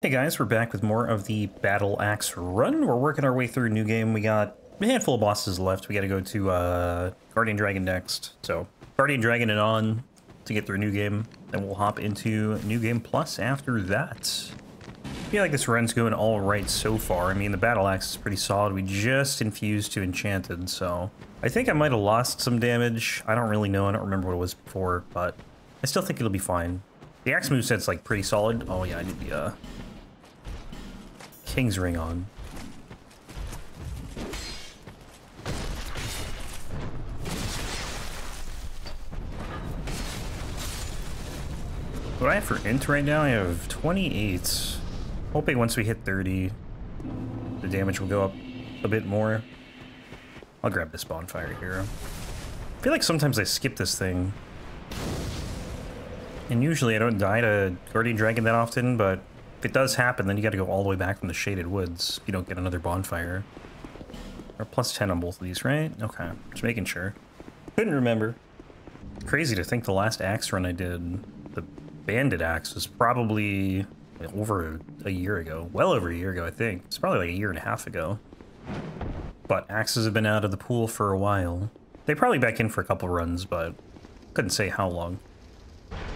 Hey guys, we're back with more of the Battle Axe run. We're working our way through a new game. We got a handful of bosses left. We gotta go to uh, Guardian Dragon next. So, Guardian Dragon and on to get through a new game. Then we'll hop into New Game Plus after that. I feel like this run's going all right so far. I mean, the Battle Axe is pretty solid. We just infused to Enchanted, so... I think I might have lost some damage. I don't really know. I don't remember what it was before, but I still think it'll be fine. The Axe moveset's, like, pretty solid. Oh, yeah, I need the, uh... King's Ring on. What I have for int right now? I have 28. Hoping once we hit 30, the damage will go up a bit more. I'll grab this bonfire here. I feel like sometimes I skip this thing. And usually I don't die to Guardian Dragon that often, but if it does happen, then you gotta go all the way back from the Shaded Woods you don't get another bonfire. Or plus 10 on both of these, right? Okay, just making sure. Couldn't remember. Crazy to think the last axe run I did, the Bandit axe, was probably over a year ago. Well over a year ago, I think. It's probably like a year and a half ago. But axes have been out of the pool for a while. They probably back in for a couple runs, but couldn't say how long.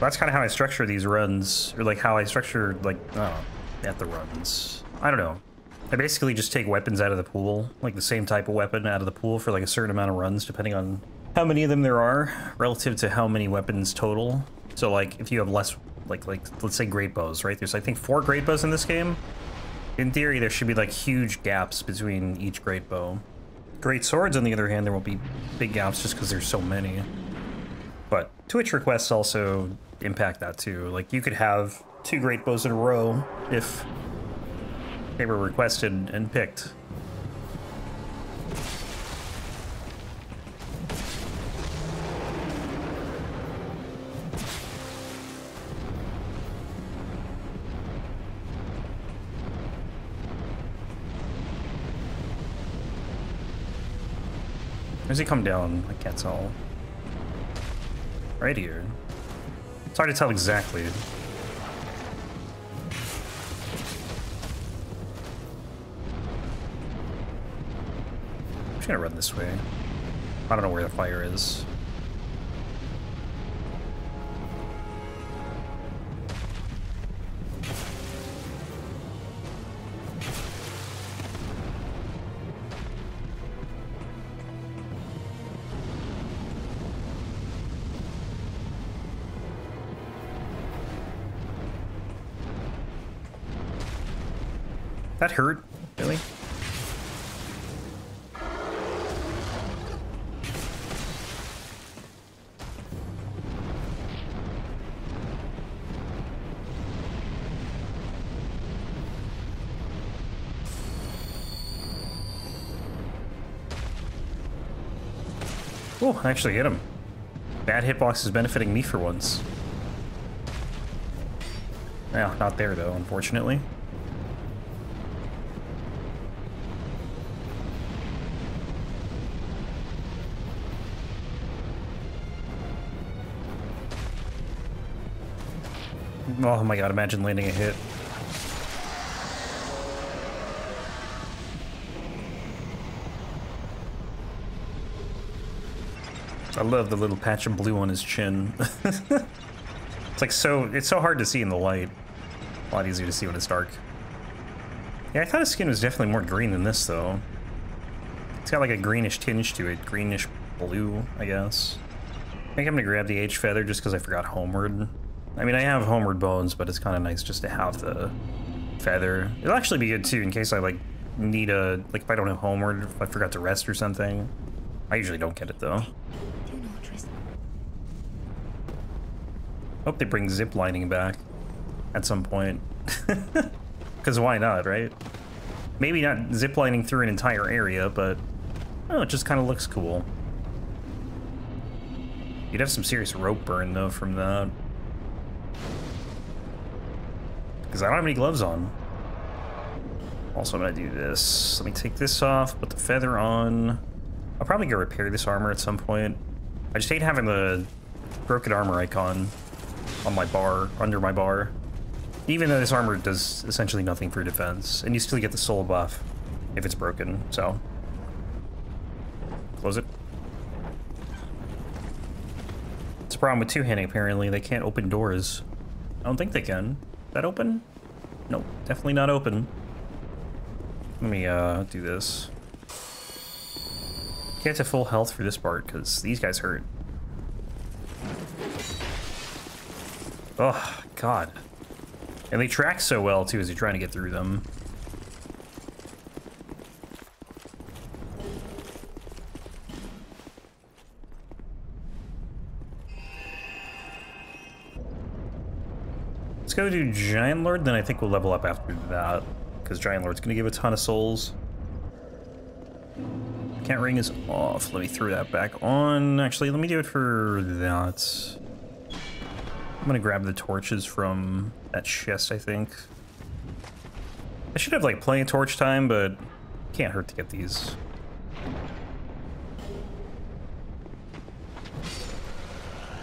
That's kind of how I structure these runs, or like how I structure, like, oh, at the runs. I don't know. I basically just take weapons out of the pool, like the same type of weapon out of the pool for like a certain amount of runs, depending on how many of them there are, relative to how many weapons total. So like, if you have less, like, like let's say great bows, right? There's I think four great bows in this game. In theory, there should be like huge gaps between each great bow. Great swords, on the other hand, there won't be big gaps just because there's so many. But Twitch requests also impact that too. Like you could have two great bows in a row if they were requested and picked. Where's he come down? Can't tell. Right here. It's hard to tell exactly. I'm just gonna run this way. I don't know where the fire is. That hurt? Really? Oh, I actually hit him. Bad hitbox is benefiting me for once. Yeah, not there though, unfortunately. Oh my god, imagine landing a hit. I love the little patch of blue on his chin. it's like so, it's so hard to see in the light. A lot easier to see when it's dark. Yeah, I thought his skin was definitely more green than this though. It's got like a greenish tinge to it, greenish blue, I guess. I think I'm gonna grab the Aged Feather just because I forgot Homeward. I mean, I have Homeward Bones, but it's kind of nice just to have the feather. It'll actually be good, too, in case I, like, need a... Like, if I don't have Homeward, if I forgot to rest or something. I usually don't get it, though. Hope they bring zip lining back at some point. Because why not, right? Maybe not zip lining through an entire area, but... Oh, it just kind of looks cool. You'd have some serious rope burn, though, from that. Because I don't have any gloves on. Also, I'm going to do this. Let me take this off, put the feather on. I'll probably go repair this armor at some point. I just hate having the broken armor icon on my bar, under my bar. Even though this armor does essentially nothing for defense, and you still get the soul buff if it's broken, so. Close it. It's a problem with two-handing, apparently. They can't open doors. I don't think they can. That open? Nope, definitely not open. Let me uh, do this. Get to full health for this part, because these guys hurt. Oh, God. And they track so well, too, as you're trying to get through them. Go do Giant Lord, then I think we'll level up after that. Because Giant Lord's going to give a ton of souls. Can't ring is off. Let me throw that back on. Actually, let me do it for that. I'm gonna grab the torches from that chest, I think. I should have like plenty of torch time, but can't hurt to get these.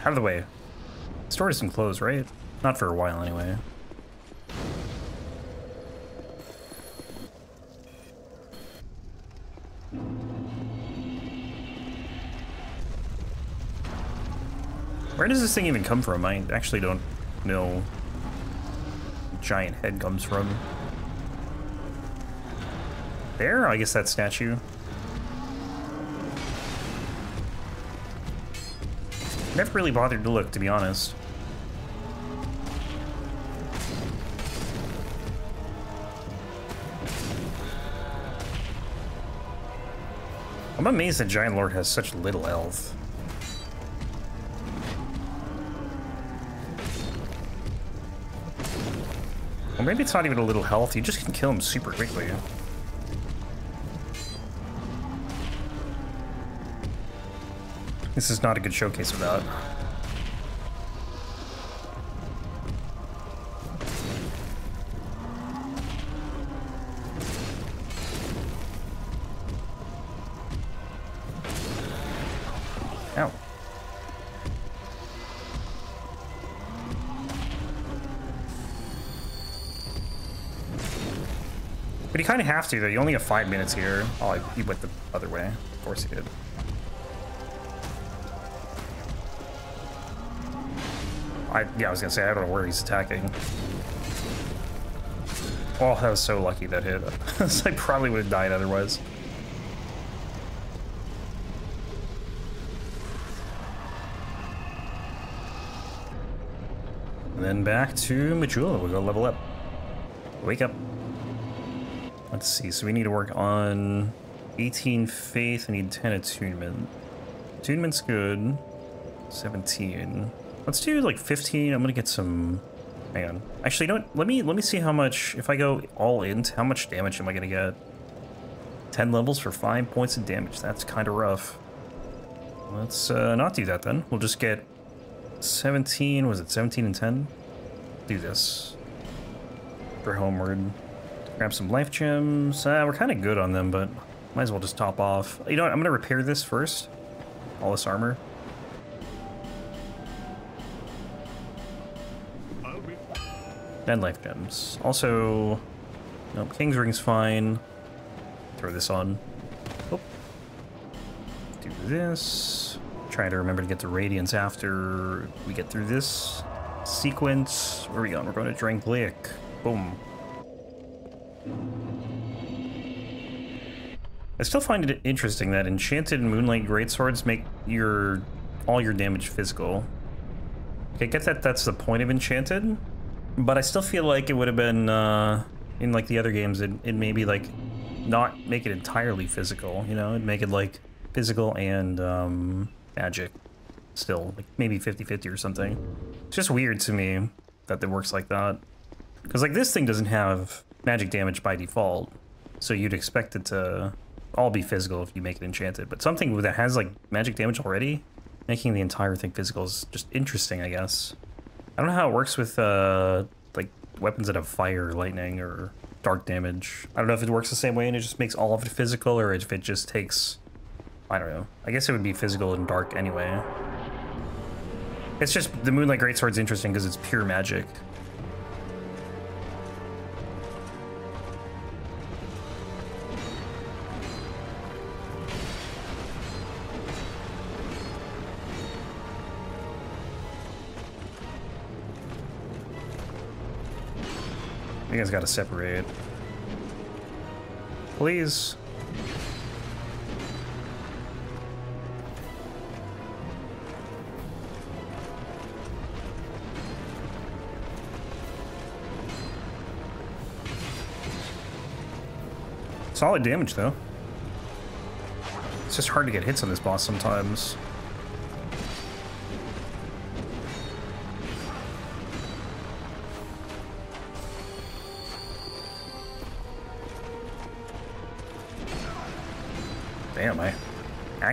Out of the way. Store isn't closed, right? Not for a while, anyway. Where does this thing even come from? I actually don't know giant head comes from. There? I guess that statue. Never really bothered to look, to be honest. Amazed that Giant Lord has such little health. Or maybe it's not even a little health, you just can kill him super quickly. This is not a good showcase of that. Have to, though. You only have five minutes here. Oh, he went the other way. Of course he did. I, yeah, I was gonna say, I don't know where he's attacking. Oh, that was so lucky that hit. I probably would have died otherwise. And then back to Majula. We'll go level up. Wake up. Let's see, so we need to work on 18 faith, I need 10 attunement. Attunement's good. 17. Let's do like 15. I'm gonna get some hang on. Actually, what? Let me let me see how much if I go all in, how much damage am I gonna get? 10 levels for 5 points of damage. That's kind of rough. Let's uh, not do that then. We'll just get 17, was it 17 and 10? Do this. For homeward. Grab some life gems. Uh, we're kind of good on them, but might as well just top off. You know what? I'm going to repair this first. All this armor. Then life gems. Also, nope, King's Ring's fine. Throw this on. Oh. Do this. Try to remember to get the Radiance after we get through this sequence. Where are we going? We're going to Drangleic. Boom. I still find it interesting that enchanted Moonlight Greatswords make your all your damage physical. I get that that's the point of enchanted, but I still feel like it would have been uh, in like the other games. It it maybe like not make it entirely physical. You know, it'd make it like physical and um, magic still, like maybe 50-50 or something. It's just weird to me that it works like that. Because like this thing doesn't have magic damage by default, so you'd expect it to all be physical if you make it enchanted. But something that has like magic damage already, making the entire thing physical is just interesting, I guess. I don't know how it works with uh, like weapons that have fire, lightning, or dark damage. I don't know if it works the same way and it just makes all of it physical, or if it just takes, I don't know. I guess it would be physical and dark anyway. It's just the Moonlight Greatsword's interesting because it's pure magic. You guys gotta separate. Please. Solid damage, though. It's just hard to get hits on this boss sometimes.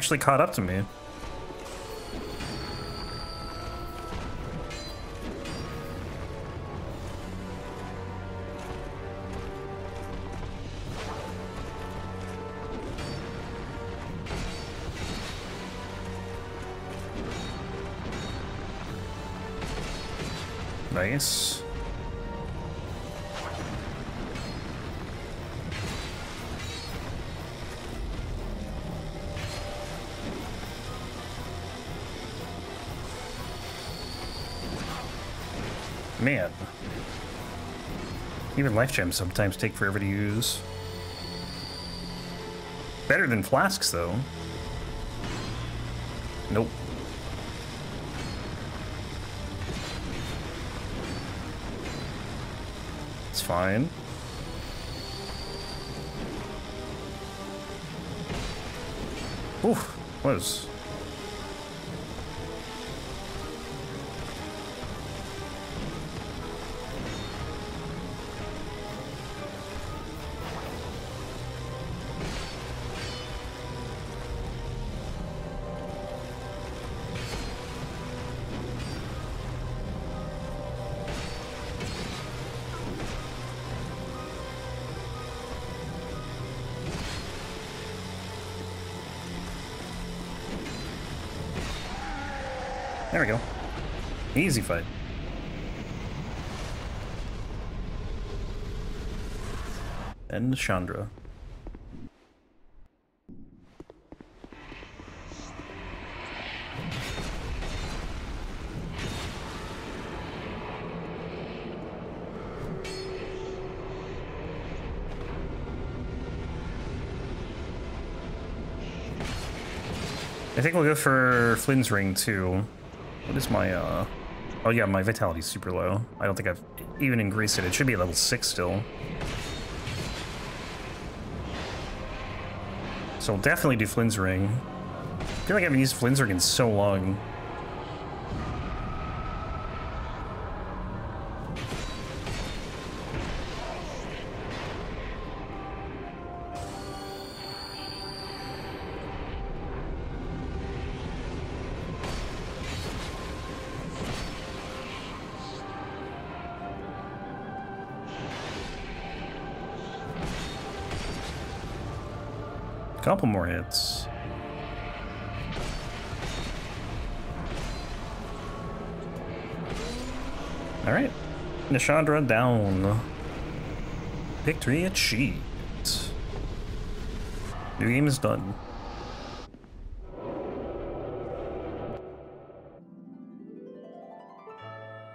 Actually caught up to me. Nice. Man. Even life gems sometimes take forever to use. Better than flasks, though. Nope. It's fine. Oof, was. Easy fight. Nashandra. I think we'll go for Flynn's ring too. What is my, uh... Oh yeah, my vitality's super low. I don't think I've even increased it. It should be level 6 still. So we'll definitely do Flynn's ring. I feel like I haven't used Flynn's ring in so long. Couple more hits. Alright. Nashandra down. Victory achieved. New game is done.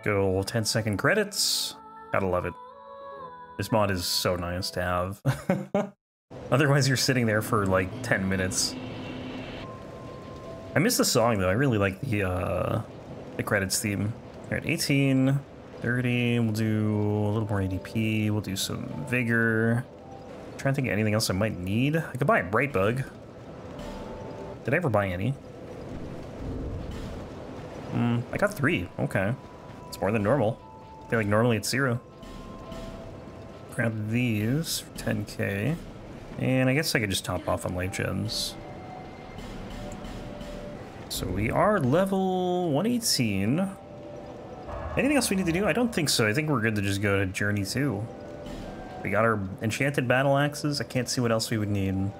Good old 10 second credits. Gotta love it. This mod is so nice to have. Otherwise you're sitting there for like 10 minutes. I miss the song though, I really like the uh, the credits theme. Alright, 18, 30, we'll do a little more ADP, we'll do some Vigor. I'm trying to think of anything else I might need. I could buy a Bright Bug. Did I ever buy any? Hmm, I got three, okay. It's more than normal. I feel like normally it's zero. Grab these for 10k. And I guess I could just top off on life gems. So we are level 118. Anything else we need to do? I don't think so. I think we're good to just go to Journey 2. We got our enchanted battle axes. I can't see what else we would need.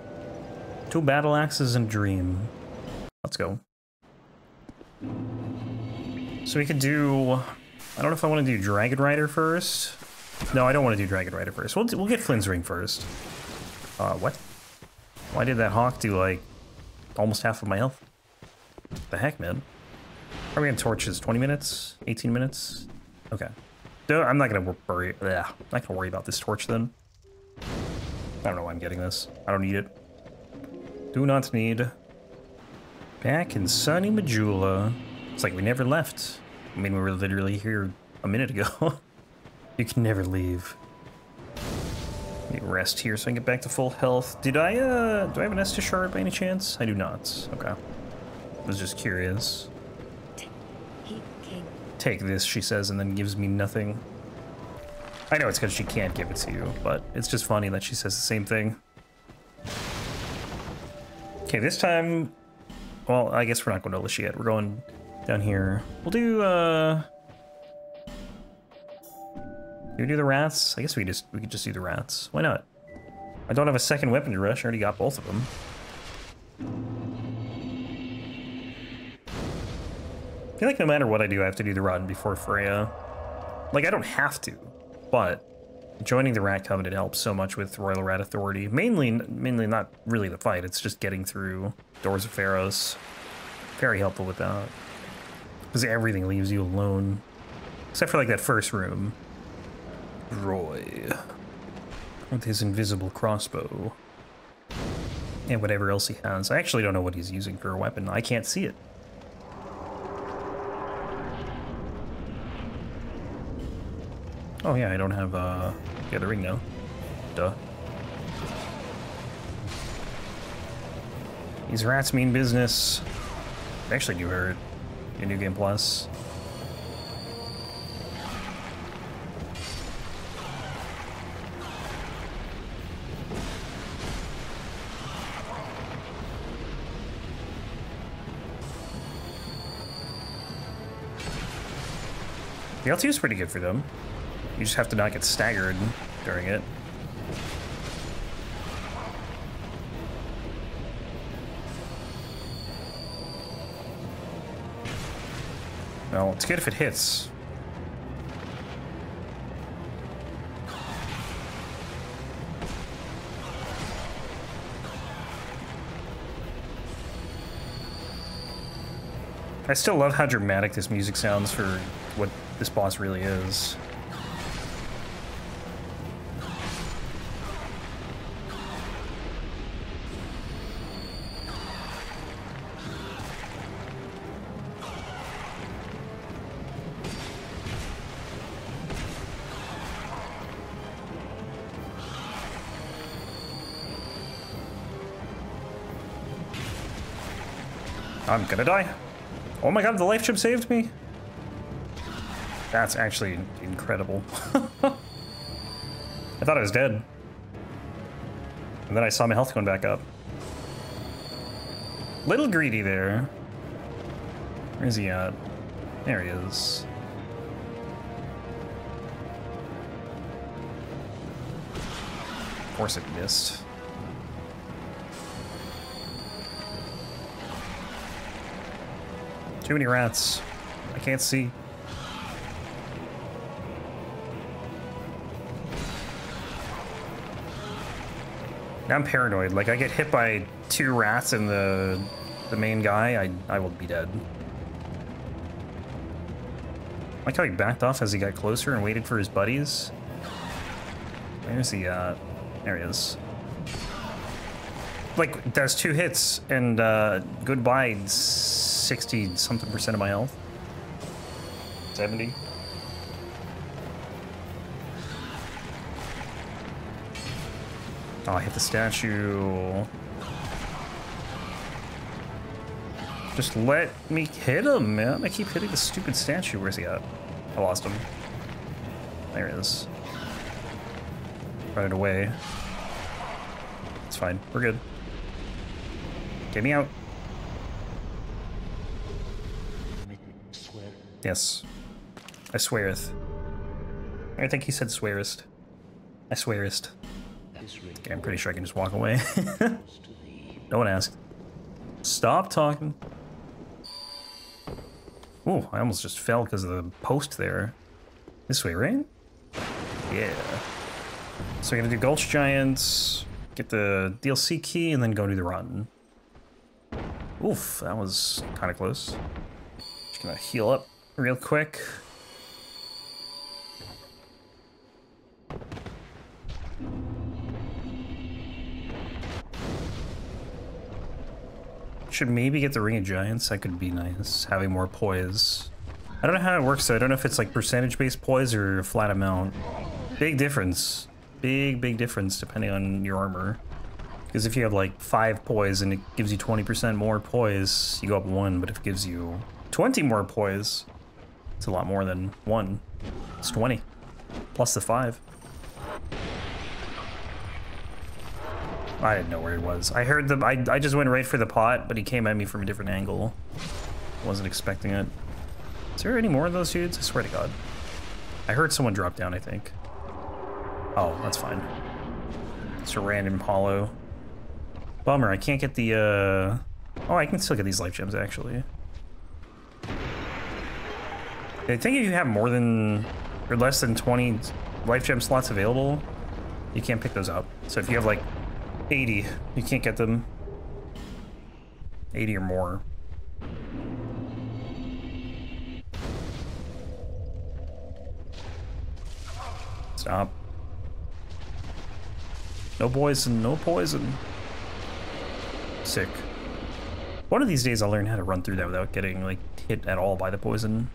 Two battle axes and Dream. Let's go. So we could do... I don't know if I want to do Dragon Rider first. No, I don't want to do Dragon Rider first. We'll, we'll get Flynn's Ring first. Uh, what? Why did that hawk do, like, almost half of my health? The heck, man? Are we on torches? 20 minutes? 18 minutes? Okay. No, I'm not gonna worry. Yeah, I'm not gonna worry about this torch then. I don't know why I'm getting this. I don't need it. Do not need. Back in sunny Majula. It's like we never left. I mean, we were literally here a minute ago. you can never leave. Rest here so I can get back to full health. Did I, uh, do I have an Estus shard by any chance? I do not. Okay. I was just curious. Take this, she says, and then gives me nothing. I know it's because she can't give it to you, but it's just funny that she says the same thing. Okay, this time... Well, I guess we're not going to Alicia yet. We're going down here. We'll do, uh... Do we do the rats? I guess we just we could just do the rats. Why not? I don't have a second weapon to rush. I already got both of them. I feel like no matter what I do, I have to do the run before Freja. Like, I don't have to, but joining the Rat Covenant helps so much with Royal Rat Authority. Mainly, mainly not really the fight, it's just getting through Doors of Pharros. Very helpful with that. Because everything leaves you alone. Except for, like, that first room. Roy. With his invisible crossbow. And whatever else he has. I actually don't know what he's using for a weapon. I can't see it. Oh yeah, I don't have uh, the other ring now. Duh. These rats mean business. Actually do hurt in New Game Plus. The LT is pretty good for them. You just have to not get staggered during it. Well, it's good if it hits. I still love how dramatic this music sounds for what this boss really is. I'm gonna die. Oh my god, the life chip saved me. That's actually incredible. I thought I was dead. And then I saw my health going back up. Little greedy there. Where's he at? There he is. Of course it missed. Too many rats. I can't see. Now I'm paranoid. Like, I get hit by two rats and the the main guy, I, I will be dead. like how he backed off as he got closer and waited for his buddies. Where's he? There he is. Like, does two hits and uh, goodbye 60 something percent of my health. 70. Oh, I hit the statue. Just let me hit him, man. I keep hitting the stupid statue. Where's he at? I lost him. There he is. Running away. It's fine. We're good. Get me out. Yes. I sweareth. I think he said swearest. I swearest. Okay, I'm pretty sure I can just walk away. no one asked. Stop talking. Oh, I almost just fell because of the post there. This way, right? Yeah. So we're gonna do Gulch Giants, get the DLC key, and then go do the run. Oof, that was kind of close. Just gonna heal up real quick. Should maybe get the Ring of Giants. That could be nice, having more poise. I don't know how it works though. I don't know if it's like percentage-based poise or a flat amount. Big difference. Big, big difference depending on your armor. Because if you have like 5 poise and it gives you 20% more poise, you go up 1, but if it gives you 20 more poise, it's a lot more than 1. It's 20. Plus the 5. I didn't know where he was. I heard the. I, I just went right for the pot, but he came at me from a different angle. Wasn't expecting it. Is there any more of those dudes? I swear to God. I heard someone drop down, I think. Oh, that's fine. It's a random hollow. Bummer, I can't get the, uh... Oh, I can still get these life gems, actually. I think if you have more than... or less than 20 life gem slots available, you can't pick those up. So if you have, like, 80. You can't get them. 80 or more. Stop. No poison, no poison. Sick. One of these days I'll learn how to run through that without getting, like, hit at all by the poison.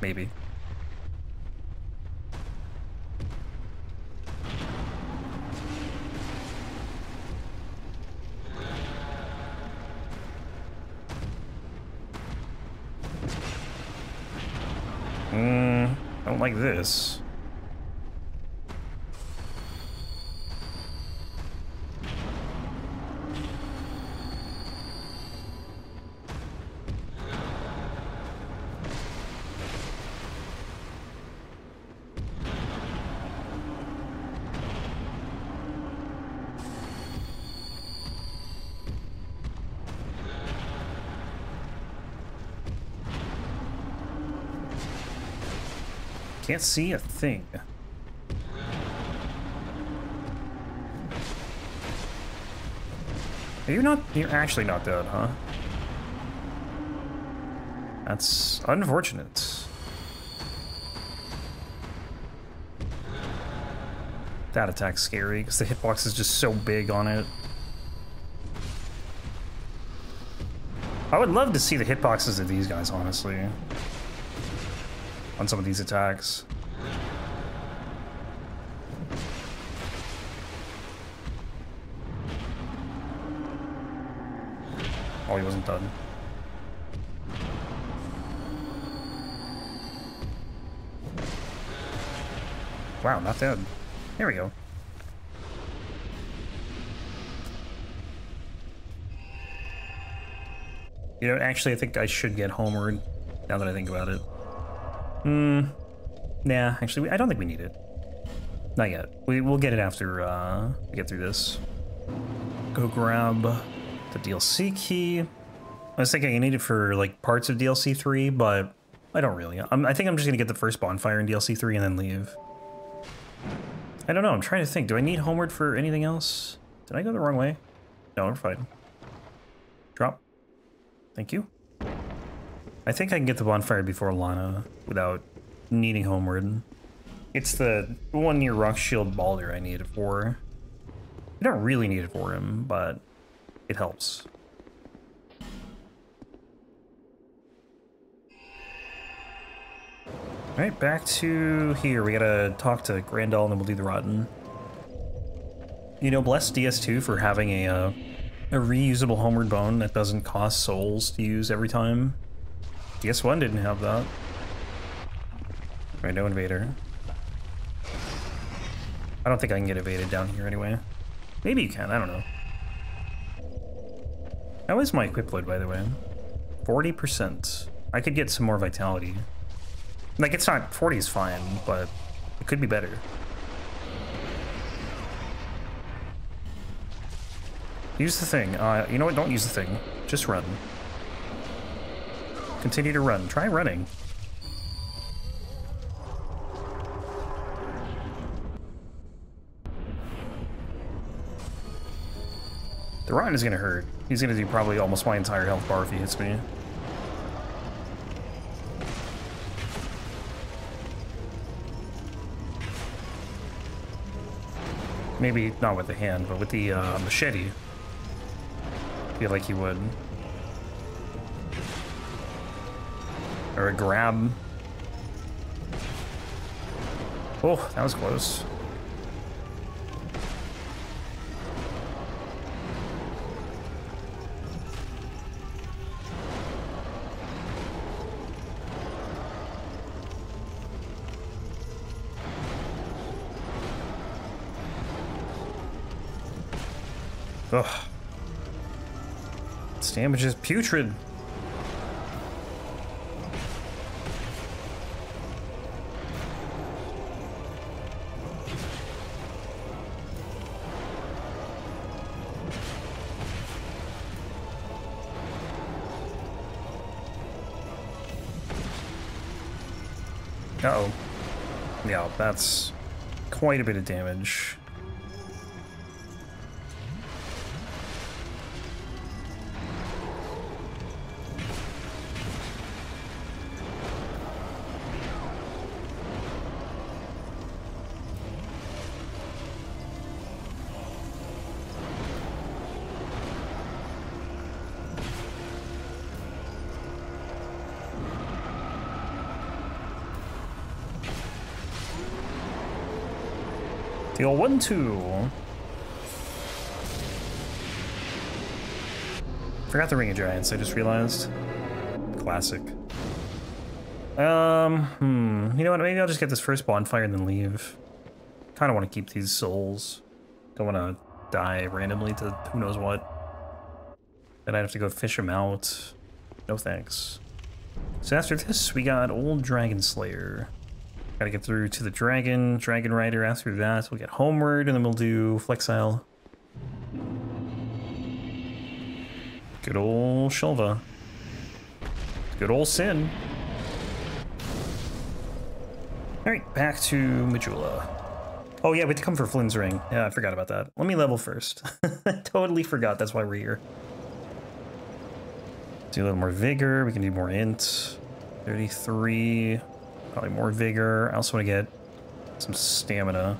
Maybe. Mm, I don't like this. Can't see a thing. You're not, you're actually not dead, huh? That's unfortunate. That attack's scary, because the hitbox is just so big on it. I would love to see the hitboxes of these guys, honestly on some of these attacks. Oh, he wasn't done. Wow, not dead. There we go. You know, actually, I think I should get homeward, now that I think about it. Hmm. Nah, actually, I don't think we need it. Not yet. We, we'll get it after uh, we get through this. Go grab the DLC key. I was thinking I need it for like parts of DLC 3, but I don't really. I'm, I think I'm just gonna get the first bonfire in DLC 3 and then leave. I don't know, I'm trying to think. Do I need homeward for anything else? Did I go the wrong way? No, we're fine. Drop. Thank you. I think I can get the bonfire before Lana without needing homeward. It's the one near Rock Shield Balder I need it for. I don't really need it for him, but it helps. Alright, back to here. We gotta talk to Grandahl and then we'll do the Rotten. You know, bless DS2 for having a, uh, a reusable homeward bone that doesn't cost souls to use every time. DS1 didn't have that. Right, no invader. I don't think I can get evaded down here anyway. Maybe you can, I don't know. How is my equip load, by the way? 40%. I could get some more vitality. Like, it's not... 40 is fine, but it could be better. Use the thing. Uh, you know what? Don't use the thing. Just run. Continue to run. Try running. The Rotten is gonna hurt. He's gonna do probably almost my entire health bar if he hits me. Maybe not with the hand, but with the uh, machete. Feel like he would. Or a grab. Oh, that was close. Ugh. This damage is putrid. That's quite a bit of damage. Deal one, two. Forgot the Ring of Giants, I just realized. Classic. Um, hmm. You know what, maybe I'll just get this first bonfire and then leave. Kinda want to keep these souls. Don't want to die randomly to who knows what. Then I'd have to go fish them out. No thanks. So after this, we got Old Dragon Slayer. Gotta get through to the dragon, dragon rider after that. We'll get homeward and then we'll do Flexile. Good old Shulva. Good old Sinh. Alright, back to Majula. Oh yeah, we have to come for Flynn's ring. Yeah, I forgot about that. Let me level first. I totally forgot, that's why we're here. Do a little more vigor, we can do more int. 33. Probably more vigor. I also want to get some stamina.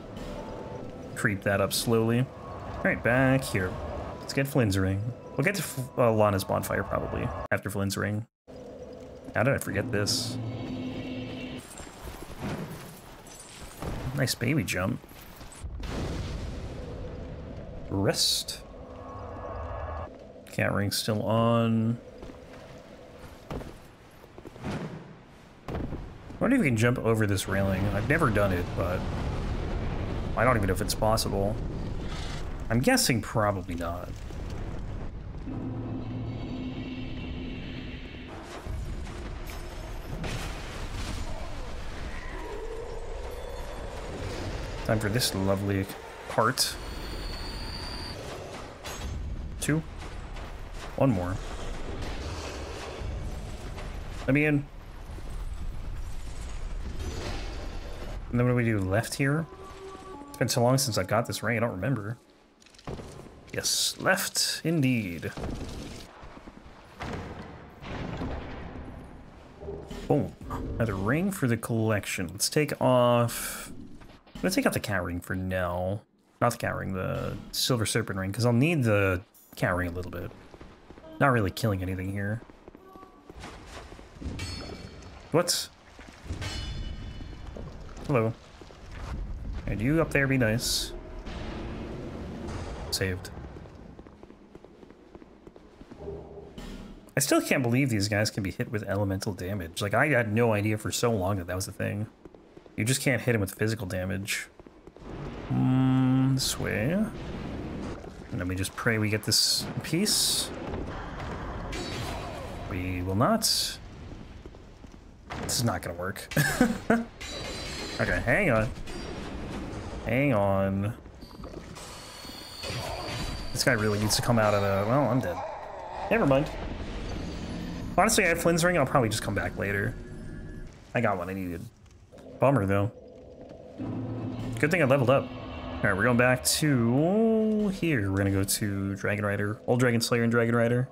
Creep that up slowly. Alright, back here. Let's get Flynn's ring. We'll get to uh, Lana's bonfire probably after Flynn's ring. How did I forget this? Nice baby jump. Rest. Cat ring still on. Wonder if we can jump over this railing. I've never done it, but I don't even know if it's possible. I'm guessing probably not. Time for this lovely part. Two. One more. Let me in. And then what do we do? Left here? It's been so long since I got this ring, I don't remember. Yes, left indeed. Boom. Another ring for the collection. Let's take off... I'm gonna take out the cat ring for now. Not the cat ring, the silver serpent ring, because I'll need the cat ring a little bit. Not really killing anything here. What? Hello. And you up there be nice. Saved. I still can't believe these guys can be hit with elemental damage. Like, I had no idea for so long that that was a thing. You just can't hit him with physical damage. Mm, this way. And then we just pray we get this piece. We will not. This is not gonna work. Okay, hang on. Hang on. This guy really needs to come out of the... Well, I'm dead. Never mind. Honestly, I have Flynn's ring. I'll probably just come back later. I got what I needed. Bummer, though. Good thing I leveled up. Alright, we're going back to here. We're gonna go to Dragon Rider. Old Dragon Slayer and Dragon Rider.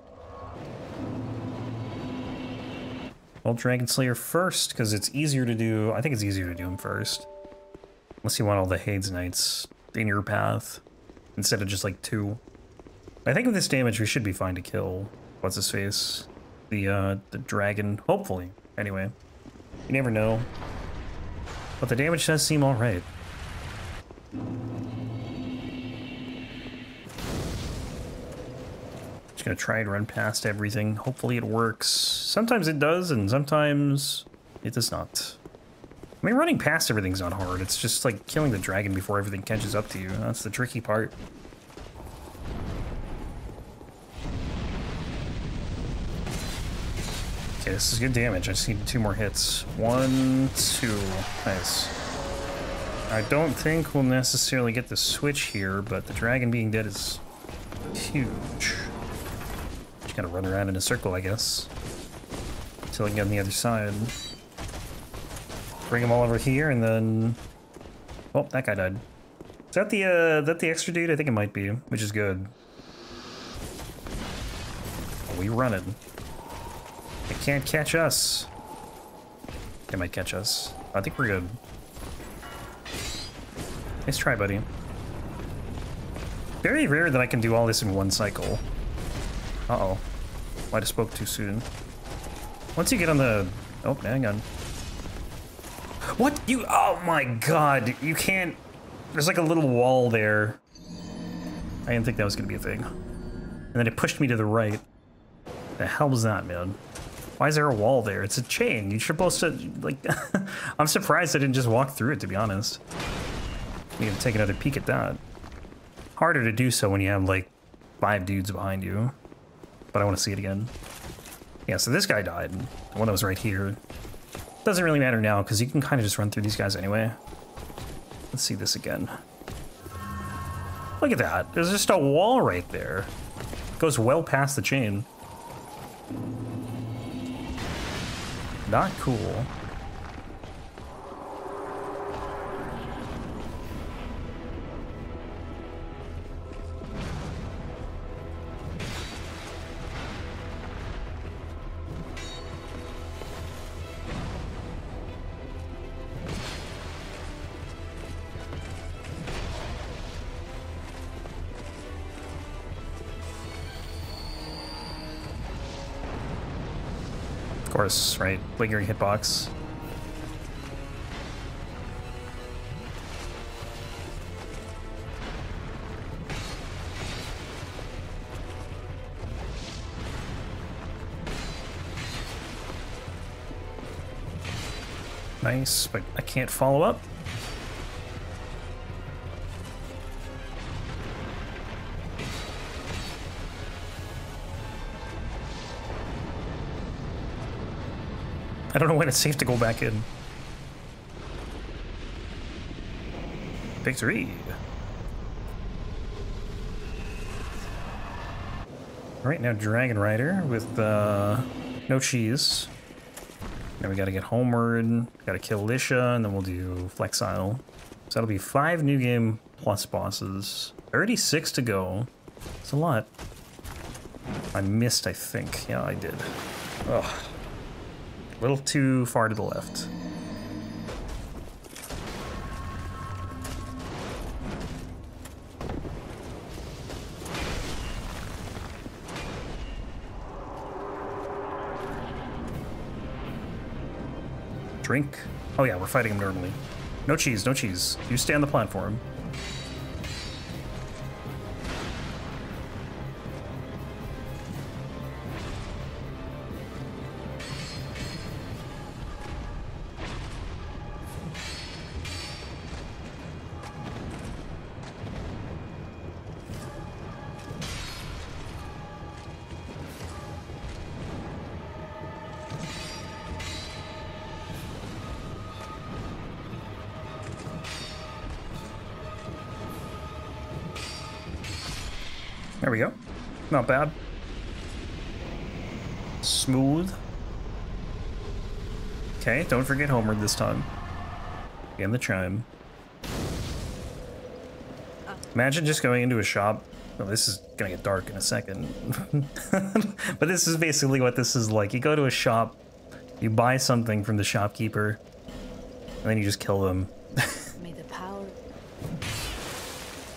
Old Dragon Slayer first, because it's easier to do... I think it's easier to do him first. Unless you want all the Heide Knights in your path, instead of just like two. I think with this damage we should be fine to kill... What's his face? The, uh, the dragon, hopefully. Anyway, you never know. But the damage does seem alright. Just gonna try and run past everything. Hopefully it works. Sometimes it does, and sometimes it does not. I mean, running past everything's not hard. It's just like killing the dragon before everything catches up to you. That's the tricky part. Okay, this is good damage. I just need two more hits. One, two. Nice. I don't think we'll necessarily get the switch here, but the dragon being dead is huge. Gotta run around in a circle, I guess. Until I get on the other side. Bring them all over here, and then... Oh, that guy died. Is that the, uh, that the extra dude? I think it might be, which is good. We running. They can't catch us. They might catch us. I think we're good. Nice try, buddy. Very rare that I can do all this in one cycle. Uh-oh. Might have spoke too soon. Once you get on the... Oh, hang on. What? You... Oh my god. You can't... There's like a little wall there. I didn't think that was going to be a thing. And then it pushed me to the right. The hell was that, man? Why is there a wall there? It's a chain. You're supposed to, like... I'm surprised I didn't just walk through it, to be honest. You can take another peek at that. Harder to do so when you have, like, five dudes behind you. But I want to see it again. Yeah, so this guy died. The one that was right here. Doesn't really matter now, because you can kind of just run through these guys anyway. Let's see this again. Look at that. There's just a wall right there. It goes well past the chain. Not cool. Course, right? Lingering hitbox. Nice, but I can't follow up. I don't know when it's safe to go back in. Victory. Alright, now, Dragon Rider with uh, no cheese. Now we gotta get homeward, gotta kill Licia, and then we'll do Flexile. So that'll be five new game plus bosses. 36 to go. It's a lot. I missed, I think. Yeah, I did. Ugh. A little too far to the left. Drink. Oh yeah, we're fighting him normally. No cheese, no cheese. You stay on the platform. Not bad. Smooth. Okay, don't forget Homer this time. And the chime. Imagine just going into a shop. Well, this is gonna get dark in a second. but this is basically what this is like. You go to a shop, you buy something from the shopkeeper, and then you just kill them.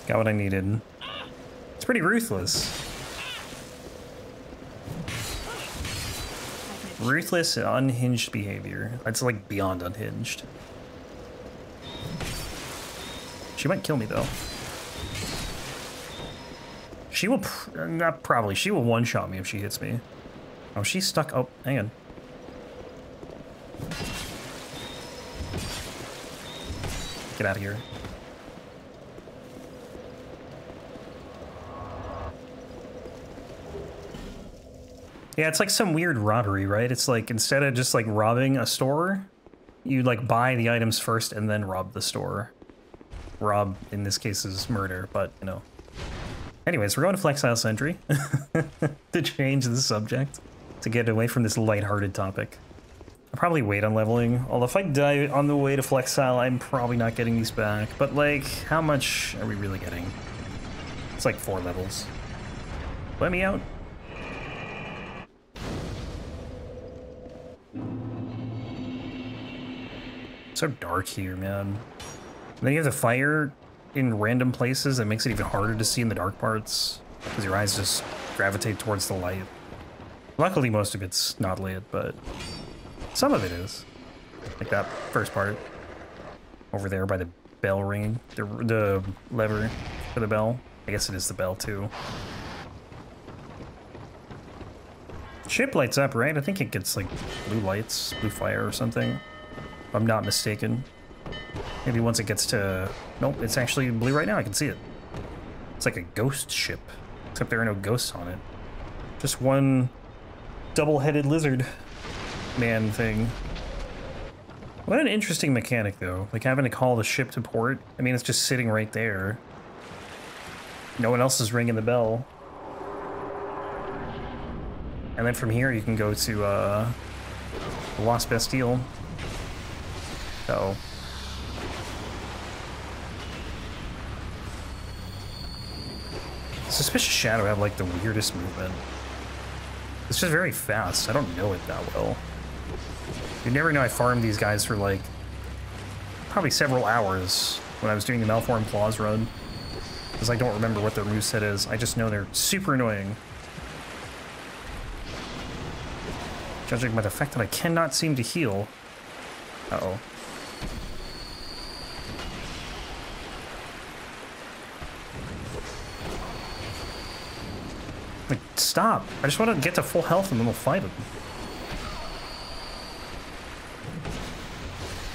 Got what I needed It's pretty ruthless. Ruthless and unhinged behavior. That's like beyond unhinged. She might kill me though. She will, pr not probably, she will one-shot me if she hits me. Oh, she's stuck, oh, hang on. Get out of here. Yeah, it's like some weird robbery, right? It's like instead of just like robbing a store, you like buy the items first and then rob the store. Rob, in this case, is murder, but you know. Anyways, we're going to Flexile Sentry to change the subject, to get away from this lighthearted topic. I'll probably wait on leveling, although if I die on the way to Flexile, I'm probably not getting these back. But like, how much are we really getting? It's like four levels. Let me out. So dark here, man. And then you have the fire in random places that makes it even harder to see in the dark parts because your eyes just gravitate towards the light. Luckily, most of it's not lit, but some of it is. Like that first part over there by the bell ringing, the, the lever for the bell. I guess it is the bell too. Ship lights up, right? I think it gets like blue lights, blue fire or something. If I'm not mistaken. Maybe once it gets to... Nope, it's actually blue right now. I can see it. It's like a ghost ship. Except there are no ghosts on it. Just one double-headed lizard man thing. What an interesting mechanic, though. Like, having to call the ship to port. I mean, it's just sitting right there. No one else is ringing the bell. And then from here, you can go to, uh... The Lost Bastille. So. Suspicious Shadow have like the weirdest movement. It's just very fast. I don't know it that well. You never know I farmed these guys for like probably several hours when I was doing the Malformed Claws run. Because I don't remember what their moveset is. I just know they're super annoying. Judging by the fact that I cannot seem to heal. Uh oh Like, stop. I just want to get to full health and then we'll fight him.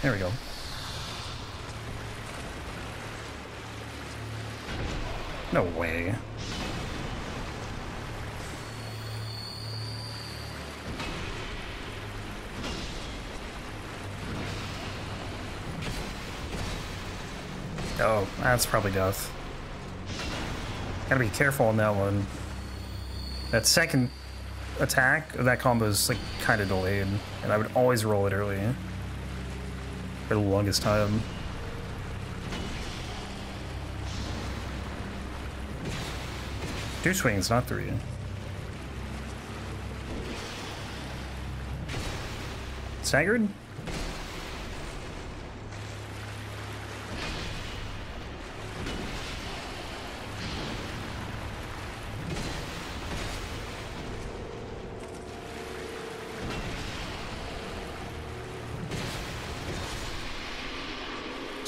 There we go. No way. Oh, that's probably death. Gotta be careful on that one. That second attack of that combo is like kind of delayed, and I would always roll it early for the longest time. Two swings, not three. Staggered?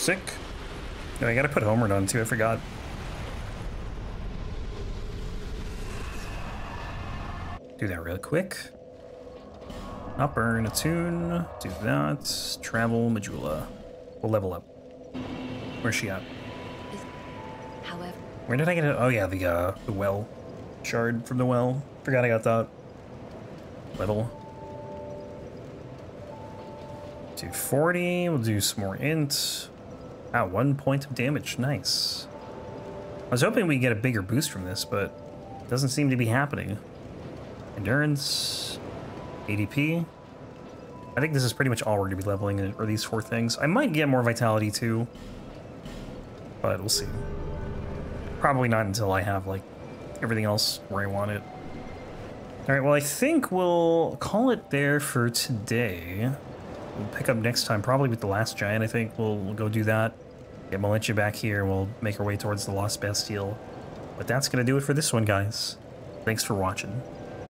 Sick. Oh, I gotta put Homeward on too, I forgot. Do that real quick. Not burn, attune, do that. Travel, Majula. We'll level up. Where's she at? However. Where did I get it? Oh yeah, the uh, the well shard from the well. Forgot I got that. Level. 240, we'll do some more int. Ah, one point of damage. Nice. I was hoping we'd get a bigger boost from this, but it doesn't seem to be happening. Endurance, ADP. I think this is pretty much all we're going to be leveling, or these four things. I might get more Vitality too, but we'll see. Probably not until I have, like, everything else where I want it. Alright, well, I think we'll call it there for today. We'll pick up next time, probably with the last giant, I think. We'll, we'll go do that. Get Melentia back here, and we'll make our way towards the Lost Bastille. But that's going to do it for this one, guys. Thanks for watching.